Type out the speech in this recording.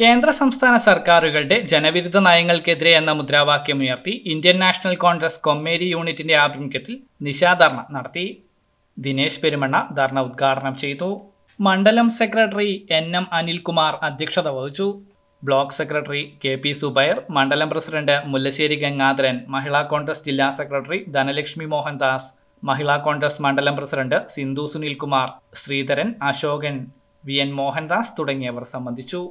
കേന്ദ്ര സംസ്ഥാന സർക്കാരുകളുടെ ജനവിരുദ്ധ നയങ്ങൾക്കെതിരെ എന്ന മുദ്രാവാക്യമുയർത്തി ഇന്ത്യൻ നാഷണൽ കോൺഗ്രസ് കൊമ്മേരി യൂണിറ്റിന്റെ ആഭിമുഖ്യത്തിൽ നിശാധർണ നടത്തി. ദിനേശ് പെരുമണ്ണ ധർണ ഉദ്ഘാടനം ചെയ്തു. മണ്ഡലം സെക്രട്ടറി എൻ എം അനിൽകുമാർ അധ്യക്ഷത വഹിച്ചു. Block secretary K P Subair മണ്ഡലം പ്രസിഡന്റ് മുല്ലശ്ശേരി ഗംഗാധരൻ മഹിളാ കോൺഗ്രസ് ജില്ലാ സെക്രട്ടറി ധനലക്ഷ്മി മോഹൻദാസ് മഹിളാ കോൺഗ്രസ് മണ്ഡലം president Sindhu Sunilkumar Sreedharan Asokan V N Mohandas തുടങ്ങിയവർ സംബന്ധിച്ചു.